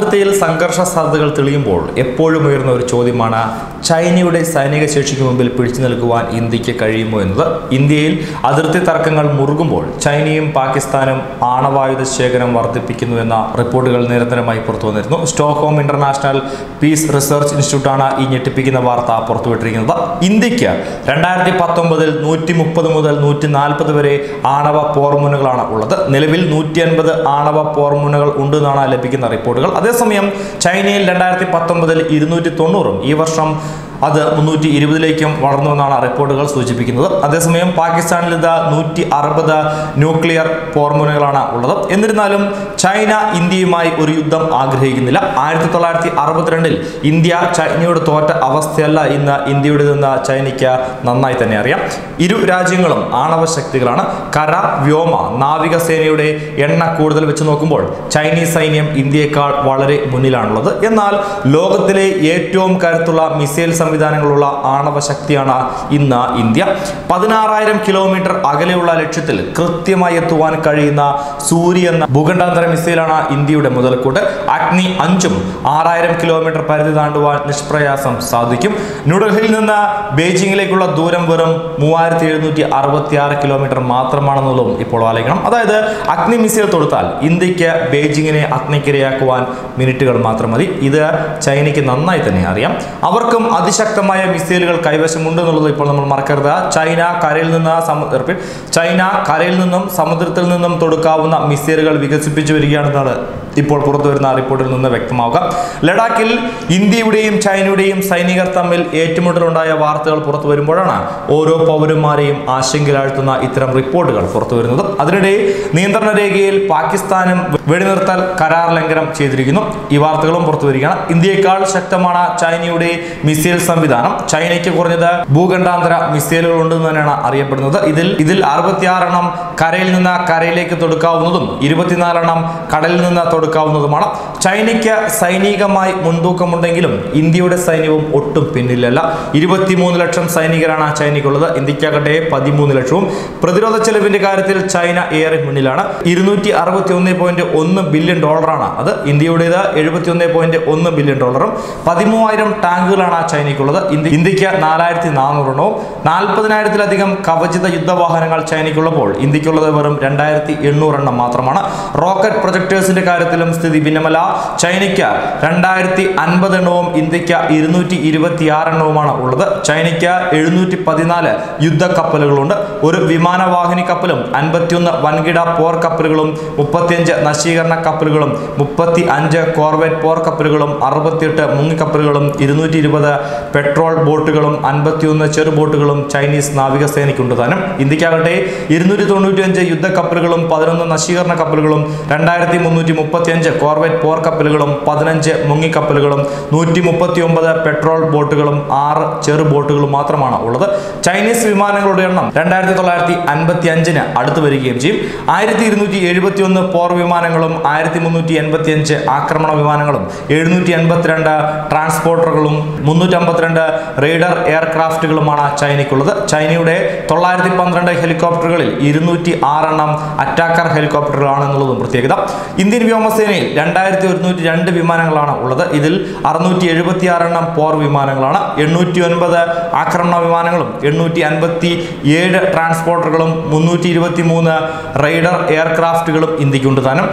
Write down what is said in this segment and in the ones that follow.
അതിർത്തിയിൽ സംഘർഷ സാധ്യതകൾ തെളിയുമ്പോൾ എപ്പോഴും ഉയർന്ന ഒരു ചോദ്യമാണ് ചൈനയുടെ സൈനിക ശേഷിക്ക് മുമ്പിൽ പിടിച്ചു നിൽക്കുവാൻ ഇന്ത്യയ്ക്ക് കഴിയുമോ എന്നത്. ഇന്ത്യയിൽ അതിർത്തി തർക്കങ്ങൾ മുറുകുമ്പോൾ ചൈനയും പാകിസ്ഥാനും ആണവായുധ ശേഖരം വർദ്ധിപ്പിക്കുന്നു എന്ന റിപ്പോർട്ടുകൾ നിരന്തരമായി പുറത്തു വന്നിരുന്നു. സ്റ്റോക്ക്ഹോം ഇന്റർനാഷണൽ പീസ് റിസർച്ച് ഇൻസ്റ്റിറ്റ്യൂട്ടാണ് ഈ ഞെട്ടിപ്പിക്കുന്ന വാർത്ത പുറത്തുവിട്ടിരിക്കുന്നത് ഇന്ത്യയ്ക്ക് രണ്ടായിരത്തി പത്തൊമ്പതിൽ നൂറ്റി മുപ്പത് മുതൽ നൂറ്റി നാൽപ്പത് വരെ ആണവ പോർമുനുകളാണ് ഉള്ളത്. നിലവിൽ നൂറ്റി അൻപത് ആണവ പോർമുനുകൾ ഉണ്ടെന്നാണ് ലഭിക്കുന്ന റിപ്പോർട്ടുകൾ. അതേസമയം ചൈനയിൽ രണ്ടായിരത്തി പത്തൊമ്പതിൽ ഇരുന്നൂറ്റി തൊണ്ണൂറും ഈ വർഷം അത് മുന്നൂറ്റി ഇരുപതിലേക്കും വളർന്നുവെന്നാണ് റിപ്പോർട്ടുകൾ സൂചിപ്പിക്കുന്നത്. അതേസമയം പാകിസ്ഥാനിൽ ഇത് നൂറ്റി അറുപത് ന്യൂക്ലിയർ പോർമുനകളാണ് ഉള്ളത്. എന്നിരുന്നാലും ചൈന ഇന്ത്യയുമായി ഒരു യുദ്ധം ആഗ്രഹിക്കുന്നില്ല. ആയിരത്തി തൊള്ളായിരത്തി അറുപത്തിരണ്ടിൽ ഇന്ത്യ ചൈനയോട് തോറ്റ അവസ്ഥയല്ല ഇന്ന് ഇന്ത്യയുടേതെന്ന് ചൈനയ്ക്ക് നന്നായി തന്നെ അറിയാം. ഇരു രാജ്യങ്ങളും ആണവ ശക്തികളാണ്. കര വ്യോമ നാവികസേനയുടെ എണ്ണ കൂടുതൽ വെച്ച് നോക്കുമ്പോൾ ചൈനീസ് സൈന്യം ഇന്ത്യയെക്കാൾ വളരെ മുന്നിലാണുള്ളത്. എന്നാൽ ലോകത്തിലെ ഏറ്റവും കരുത്തുള്ള മിസൈൽ സംവിധാനങ്ങളുള്ള ആണവ ശക്തിയാണ് ഇന്ന് ഇന്ത്യ. പതിനാറായിരം കിലോമീറ്റർ അകലെയുള്ള ലക്ഷ്യത്തിൽ കൃത്യമായി എത്തുവാൻ കഴിയുന്ന സൂര്യ എന്ന ഭൂഖണ്ഡാന്തര മിസൈലാണ് ഇന്ത്യയുടെ മുതൽക്കൂട്ട്. അഗ്നി അഞ്ചും ആറായിരം കിലോമീറ്റർ പരിധി താണ്ടുവാൻ നിഷ്പ്രയാസം സാധിക്കും. ന്യൂഡൽഹിയിൽ നിന്ന് ബെയ്ജിങ്ങിലേക്കുള്ള ദൂരം വെറും മൂവായിരത്തി എഴുന്നൂറ്റി അറുപത്തി ആറ് കിലോമീറ്റർ മാത്രമാണെന്നുള്ളതും ഇപ്പോൾ ആലോചിക്കണം. അതായത് അഗ്നി മിസൈൽ തൊടുത്താൽ ഇന്ത്യയ്ക്ക് ബെയ്ജിങ്ങിനെ അഗ്നിക്കിരയാക്കുവാൻ മിനിറ്റുകൾ മാത്രം മതി. ഇത് ചൈനയ്ക്ക് നന്നായി തന്നെ അറിയാം. അവർക്കും അതിശക്തമായ മിസൈലുകൾ കൈവശമുണ്ട് എന്നുള്ളത് ഇപ്പോൾ നമ്മൾ മറക്കരുത്. ചൈന കരയിൽ നിന്ന് ചൈന കരയിൽ നിന്നും സമുദ്രത്തിൽ നിന്നും തൊടുക്കാവുന്ന മിസൈലുകൾ വികസിപ്പിച്ചു വരികയാണെന്നാണ് ഇപ്പോൾ പുറത്തുവരുന്ന റിപ്പോർട്ടിൽ നിന്ന് വ്യക്തമാവുക. ലഡാക്കിൽ ഇന്ത്യയുടെയും ചൈനയുടെയും സൈനികർ തമ്മിൽ ഏറ്റുമുട്ടലുണ്ടായ വാർത്തകൾ പുറത്തു വരുമ്പോഴാണ് ഓരോ പൗരന്മാരെയും ആശങ്കയിലാഴ്ത്തുന്ന ഇത്തരം റിപ്പോർട്ടുകൾ പുറത്തു വരുന്നത്. അതിനിടെ നിയന്ത്രണ രേഖയിൽ പാകിസ്ഥാനും വെടിനിർത്തൽ കരാർ ലംഘനം ചെയ്തിരിക്കുന്നു. ഈ വാർത്തകളും പുറത്തു വരികയാണ്. ഇന്ത്യയെക്കാൾ ശക്തമാണ് ചൈനയുടെ മിസൈൽ സംവിധാനം. ചൈനയ്ക്ക് കുറഞ്ഞത് ഭൂഖണ്ഡാന്തര മിസൈലുകൾ ഉണ്ടെന്ന് തന്നെയാണ് അറിയപ്പെടുന്നത്. ഇതിൽ ഇതിൽ അറുപത്തിയാറെണ്ണം കരയിൽ നിന്ന് കരയിലേക്ക് തൊടുക്കാവുന്നതും ഇരുപത്തിനാലെണ്ണം കടലിൽ നിന്ന് തൊടുക്കാവുന്നതുമാണ്. ചൈനയ്ക്ക് സൈനികമായി മുൻതൂക്കമുണ്ടെങ്കിലും ഇന്ത്യയുടെ സൈന്യവും ഒട്ടും പിന്നിലല്ല. ഇരുപത്തിമൂന്ന് ലക്ഷം സൈനികരാണ് ചൈനയ്ക്കുള്ളത്. ഇന്ത്യക്കാകട്ടെ പതിമൂന്ന് ലക്ഷവും. പ്രതിരോധ ചെലവിന്റെ കാര്യത്തിൽ ചൈന ഏറെ മുന്നിലാണ്. ഇരുന്നൂറ്റി അറുപത്തി ഒന്ന് പോയിന്റ് ഒന്ന് ബില്യൺ ഡോളറാണ് അത്. ഇന്ത്യയുടേത് എഴുപത്തി ഒന്ന് പോയിന്റ് ഒന്ന് ബില്യൺ ഡോളറും. പതിമൂവായിരം ടാങ്കുകളാണ് ചൈനയ്ക്കുള്ളത്. ഇന്ത്യ ഇന്ത്യയ്ക്ക് നാലായിരത്തി നാനൂറെണ്ണവും നാൽപ്പതിനായിരത്തിലധികം കവചിത യുദ്ധവാഹനങ്ങൾ ചൈനയ്ക്കുള്ളപ്പോൾ ഇന്ത്യക്കുള്ളത് വെറും രണ്ടായിരത്തി എണ്ണൂറെണ്ണം മാത്രമാണ്. റോക്കറ്റ് പ്രൊജക്ടേഴ്സിന്റെ കാര്യത്തിലും സ്ഥിതി ഭിന്നമല്ല. ചൈനയ്ക്ക് രണ്ടായിരത്തി അൻപത് എണ്ണവും ഇന്ത്യയ്ക്ക് ഇരുന്നൂറ്റി ഇരുപത്തി എണ്ണവുമാണ് ഉള്ളത്. ചൈനയ്ക്ക് എഴുന്നൂറ്റി പതിനാല് യുദ്ധ കപ്പലുകളുണ്ട് ഒരു വിമാനവാഹിനി കപ്പലും അൻപത്തിയൊന്ന് വൻകിട പോർ കപ്പലുകളും മുപ്പത്തിയഞ്ച് നശീകരണ കപ്പലുകളും മുപ്പത്തി അഞ്ച് കോർവെറ്റ് പോർ കപ്പലുകളും അറുപത്തിയെട്ട് മുങ്ങിക്കപ്പലുകളും ഇരുന്നൂറ്റി ഇരുപത് പെട്രോൾ ബോട്ടുകളും അൻപത്തിയൊന്ന് ചെറു ബോട്ടുകളും ചൈനീസ് നാവികസേനയ്ക്കുണ്ട് താനും. ഇന്ത്യക്കാകട്ടെ ഇരുന്നൂറ്റി തൊണ്ണൂറ്റിയഞ്ച് യുദ്ധ കപ്പലുകളും പതിനൊന്ന് നശീകരണ കപ്പലുകളും രണ്ടായിരത്തി മുന്നൂറ്റി മുപ്പത്തിയഞ്ച് കോർവെറ്റ് പോർ കപ്പലുകളും പതിനഞ്ച് മുങ്ങിക്കപ്പലുകളും നൂറ്റി മുപ്പത്തി ഒമ്പത് പെട്രോൾ ബോട്ടുകളും ആറ് ചെറു ബോട്ടുകളും മാത്രമാണ് ഉള്ളത്. ചൈനീസ് വിമാനങ്ങളുടെ എണ്ണം രണ്ടായിരത്തി തൊള്ളായിരത്തി അൻപത്തി അഞ്ചിന് അടുത്ത് വരികയും ചെയ്യും. ആയിരത്തി ഇരുന്നൂറ്റി എഴുപത്തി ഒന്ന് പോർ വിമാനങ്ങളും ആയിരത്തി മുന്നൂറ്റി എൺപത്തി അഞ്ച് ആക്രമണ വിമാനങ്ങളും എഴുന്നൂറ്റി എൺപത്തിരണ്ട് ട്രാൻസ്പോർട്ടറുകളും മുന്നൂറ്റി അമ്പത്തിരണ്ട് റെയ്ഡർ എയർക്രാഫ്റ്റുകളുമാണ് ചൈനയ്ക്കുള്ളത്. ചൈനയുടെ തൊള്ളായിരത്തി പന്ത്രണ്ട് ഹെലികോപ്റ്ററുകളിൽ ഇരുന്നൂറ്റി ആറെണ്ണം അറ്റാക്കർ ഹെലികോപ്റ്ററുകളാണ് എന്നുള്ളതും പ്രത്യേകത. ഇന്ത്യൻ വ്യോമസേനയിൽ രണ്ടായിരത്തി ഒരുന്നൂറ്റി രണ്ട് വിമാനങ്ങളാണ് ഉള്ളത്. ഇതിൽ അറുന്നൂറ്റി എഴുപത്തി ആറെണ്ണം പോർ വിമാനങ്ങളാണ്. എണ്ണൂറ്റി ഒൻപത് ആക്രമണ വിമാനങ്ങളും എണ്ണൂറ്റി അൻപത്തി ഏഴ് ട്രാൻസ്പോർട്ടറുകളും മുന്നൂറ്റി ഇരുപത്തി മൂന്ന് റൈഡർ എയർക്രാഫ്റ്റുകളും ഇന്ത്യക്കുണ്ട് താനും.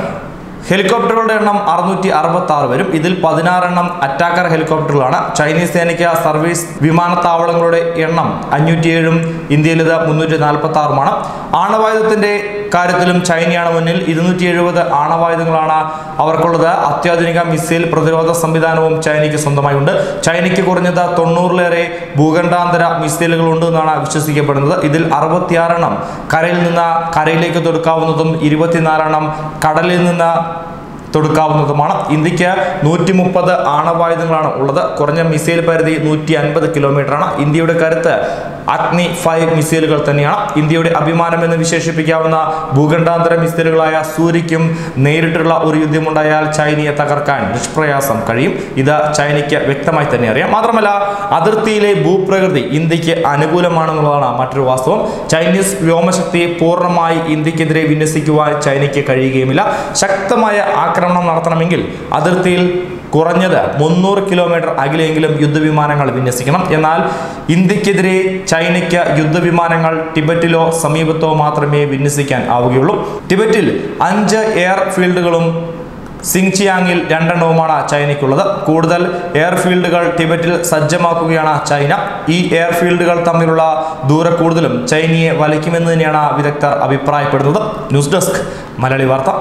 ഹെലികോപ്റ്ററുകളുടെ എണ്ണം അറുന്നൂറ്റി അറുപത്തി ആറ് വരും. ഇതിൽ പതിനാറെണ്ണം അറ്റാക്കർ ഹെലികോപ്റ്ററുകളാണ്. ചൈനീസ് സേനയ്ക്ക് സർവീസ് വിമാനത്താവളങ്ങളുടെ എണ്ണം അഞ്ഞൂറ്റിയേഴും ഇന്ത്യയിലിത് മുന്നൂറ്റി നാൽപ്പത്തി ആറുമാണ് ആണവായുധത്തിന്റെ കാര്യത്തിലും ചൈനയാണ് മുന്നിൽ. ഇരുന്നൂറ്റി എഴുപത് ആണവായുധങ്ങളാണ് അവർക്കുള്ളത്. അത്യാധുനിക മിസൈൽ പ്രതിരോധ സംവിധാനവും ചൈനയ്ക്ക് സ്വന്തമായി ഉണ്ട് ചൈനയ്ക്ക് കുറഞ്ഞത് തൊണ്ണൂറിലേറെ ഭൂഖണ്ഡാന്തര മിസൈലുകൾ ഉണ്ട് എന്നാണ് വിശ്വസിക്കപ്പെടുന്നത്. ഇതിൽ അറുപത്തിയാറെണ്ണം കരയിൽ നിന്ന് കരയിലേക്ക് തൊടുക്കാവുന്നതും ഇരുപത്തിനാലെണ്ണം കടലിൽ നിന്ന് തൊടുക്കാവുന്നതുമാണ്. ഇന്ത്യയ്ക്ക് നൂറ്റി മുപ്പത് ആണവായുധങ്ങളാണ് ഉള്ളത്. കുറഞ്ഞ മിസൈൽ പരിധി നൂറ്റി അൻപത് കിലോമീറ്ററാണ്. ഇന്ത്യയുടെ കരുത്ത് അഗ്നി ഫൈവ് മിസൈലുകൾ തന്നെയാണ്. ഇന്ത്യയുടെ അഭിമാനം എന്ന് വിശേഷിപ്പിക്കാവുന്ന ഭൂഖണ്ഡാന്തര മിസൈലുകളായ സൂര്യയ്ക്കും നേരിട്ടുള്ള ഒരു യുദ്ധമുണ്ടായാൽ ചൈനയെ തകർക്കാൻ നിഷ്പ്രയാസം കഴിയും. ഇത് ചൈനയ്ക്ക് വ്യക്തമായി തന്നെ അറിയാം. മാത്രമല്ല അതിർത്തിയിലെ ഭൂപ്രകൃതി ഇന്ത്യയ്ക്ക് അനുകൂലമാണെന്നുള്ളതാണ് മറ്റൊരു വാസ്തവം. ചൈനീസ് വ്യോമശക്തിയെ പൂർണമായി ഇന്ത്യക്കെതിരെ വിന്യസിക്കുവാൻ ചൈനയ്ക്ക് കഴിയുകയുമില്ല. ശക്തമായ ആക്രമണം നടത്തണമെങ്കിൽ അതിർത്തിയിൽ കുറഞ്ഞത് മുന്നൂറ് കിലോമീറ്റർ അകലെയെങ്കിലും യുദ്ധവിമാനങ്ങൾ വിന്യസിക്കണം. എന്നാൽ ഇന്ത്യക്കെതിരെ ചൈനയ്ക്ക് യുദ്ധവിമാനങ്ങൾ ടിബറ്റിലോ സമീപത്തോ മാത്രമേ വിന്യസിക്കാൻ ആവുകയുള്ളൂ. ടിബറ്റിൽ അഞ്ച് എയർഫീൽഡുകളും സിങ്ചിയാങ്ങിൽ രണ്ടെണ്ണവുമാണ് ചൈനയ്ക്കുള്ളത്. കൂടുതൽ എയർഫീൽഡുകൾ ടിബറ്റിൽ സജ്ജമാക്കുകയാണ് ചൈന. ഈ എയർഫീൽഡുകൾ തമ്മിലുള്ള ദൂരക്കൂടുതലും ചൈനയെ വലിക്കുമെന്ന് തന്നെയാണ് വിദഗ്ധർ അഭിപ്രായപ്പെടുന്നത്. ന്യൂസ് ഡെസ്ക് മലയാളി വാർത്ത.